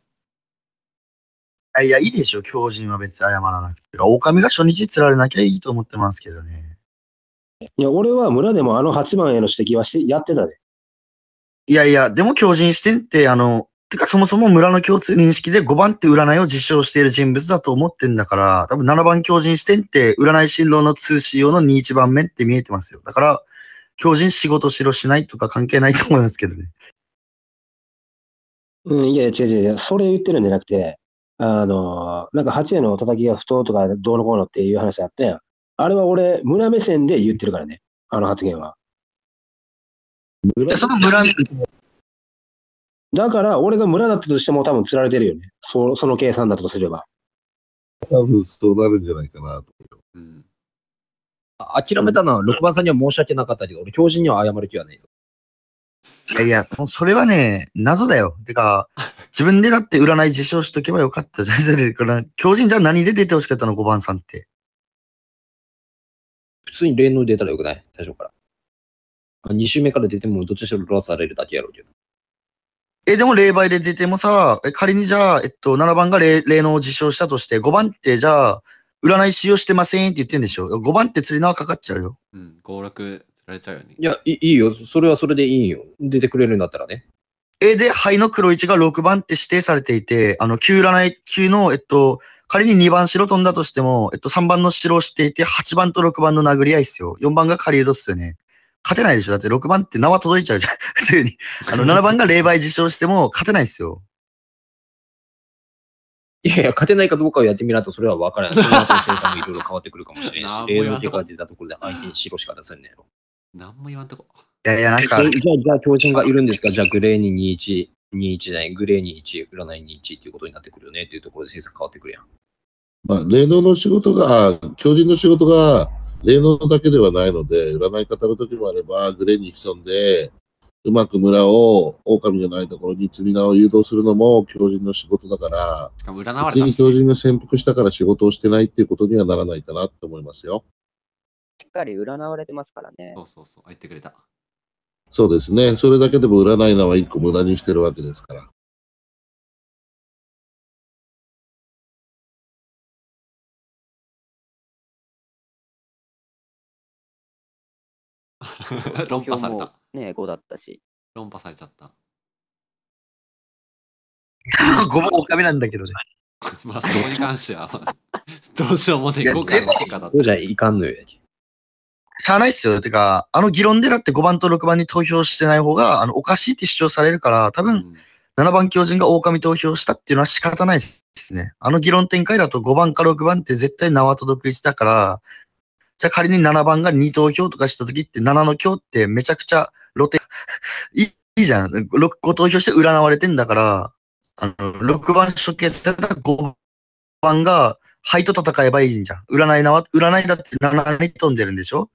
あいや、いいでしょ、強靭は別に謝らなくて。狼が初日釣られなきゃいいと思ってますけどね。いや、俺は村でもあの8番への指摘はしてやってたで。いやいや、でも強靭視点って、あの、てかそもそも村の共通認識で5番って占いを実証している人物だと思ってんだから、多分7番強靭視点って占い進路の通信用の2、1番目って見えてますよ。だから、強靭仕事しろしないとか関係ないと思いますけどね。うん、いや、違う違う違う、それ言ってるんじゃなくて、あの、なんか8への叩きが不当とかどうのこうのっていう話あったやん。あれは俺、村目線で言ってるからね、あの発言は。その村だから、俺が村だったとしても多分釣られてるよね。そその計算だとすれば。多分そうなるんじゃないかなと。あ諦めたのは6番さんには申し訳なかったけど、俺、強靭には謝る気はないぞ。いやいや、それはね、謎だよ。てか、自分でだって占い実証しとけばよかったじゃん。だから強靭じゃあ何で出てほしかったの ?5 番さんって。普通に霊能出たらよくない？最初から。2週目から出てもどっちにしろロアされるだけやろうけど。え、でも霊媒で出てもさ、え仮にじゃあ、えっと、7番が霊霊能を実証したとして、5番ってじゃあ、占い使用してませんって言ってんでしょ ?5 番って釣り縄かかっちゃうよ。うん、5、6釣られちゃうよね。いや、いいいよ。それはそれでいいよ。出てくれるんだったらね。え、で、灰の黒1が6番って指定されていて、あの、旧占い、旧の、えっと、仮に2番白飛んだとしても、えっと、3番の白をしていて、8番と6番の殴り合いっすよ。4番が狩人っすよね。勝てないでしょだって6番って縄届いちゃうじゃん。普通に。あの、7番が霊媒実証しても勝てないっすよ。いやいや、勝てないかどうかをやってみないとそれは分からない。その後の生産もいろいろ変わってくるかもしれないし、も言わんとこ霊能結果が出たところで相手に白しか出せんねやろ。なんも言わんとこ。いやいや、なんか、えじゃあ、じゃあ、強靭がいるんですか？じゃあ、グレーに21、21じゃない、グレーに1、占いに1っていうことになってくるよねっていうところで制作変わってくるやん。まあ、霊能の仕事が、あ強靭の仕事が、霊能だけではないので、占い方の時もあれば、グレーに潜んで、うまく村を狼じゃないところに釣り縄を誘導するのも強靭の仕事だから、しかも占わ別にれたし、強靭が潜伏したから仕事をしてないっていうことにはならないかなと思いますよ。しっかり占われてますからね。そうそうそう、言ってくれた。そうですね。それだけでも占い縄一個無駄にしてるわけですから。論破された。ね、5だったし。論破されちゃった。5も狼なんだけどね。まあ、そこに関しては、どうしようもねえ、いや今回の結果だった。じゃいかんのよ。しゃあないっすよ。てか、あの議論でだって5番と6番に投票してない方が、あの、おかしいって主張されるから、多分、7番強靭が狼投票したっていうのは仕方ないですね。あの議論展開だと5番か6番って絶対縄届く位置だから、じゃあ仮に7番が2投票とかした時って7の強ってめちゃくちゃ露呈、いいじゃん。6個投票して占われてんだから、あの、6番処刑されたら5番が、灰と戦えばいいんじゃん。占いなわ、占いだって7に飛んでるんでしょ？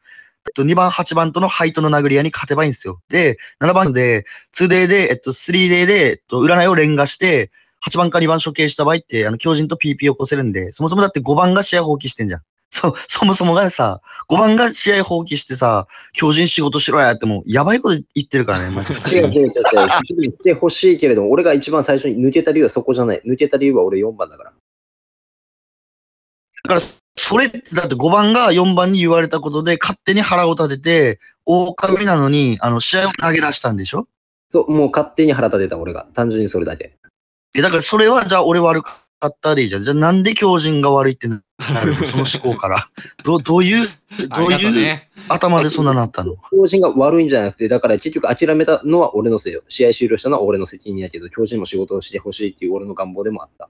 えっと、2番、8番との灰との殴り合いに勝てばいいんですよ。で、7番で、2デーで、えっと、3デーで、えっと、占いを連打して、8番か2番処刑した場合って、あの、強人と PP を起こせるんで、そもそもだって5番が試合放棄してんじゃん。そ、そもそもがさ、5番が試合放棄してさ、強人仕事しろやってもう、やばいこと言ってるからね、マジで違う違う違う違う。言ってほしいけれども、俺が一番最初に抜けた理由はそこじゃない。抜けた理由は俺4番だから。だから、それ、だって5番が4番に言われたことで、勝手に腹を立てて、狼なのに、あの、試合を投げ出したんでしょ？そう、もう勝手に腹立てた俺が。単純にそれだけ。え、だからそれは、じゃあ俺悪かったでいいじゃん。じゃあなんで強人が悪いってなるのその思考から。どう、どういう、どういうね頭でそんななったの？強人が悪いんじゃなくて、だから結局諦めたのは俺のせいよ。試合終了したのは俺の責任やけど、強人も仕事をしてほしいっていう俺の願望でもあった。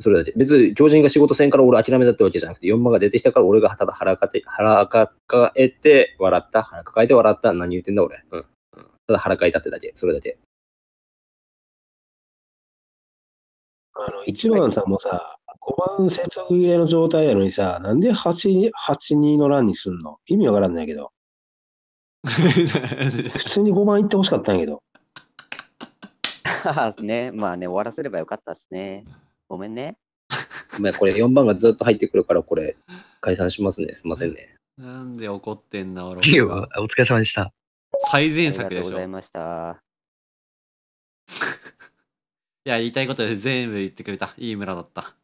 それだけ。別に強人が仕事せんから俺諦めたってわけじゃなくて、4番が出てきたから俺がただ腹かて腹抱えて笑った。腹抱えて笑った。何言ってんだ俺。うん。うんただ腹かいたってだけ。それだけ。あの、1番さんもさ、5番接続切れの状態やのにさ、なんで8、8-2の欄にすんの？意味わからんないけど。普通に5番行ってほしかったんやけど。ね、まあね、終わらせればよかったですね。ごめんね。お前これ4番がずっと入ってくるから、これ解散しますね。すいませんね。なんで怒ってんだ俺いいよお疲れ様でした。最善あり作でしょがとうございました。いや言いたいことで全部言ってくれたいい村だった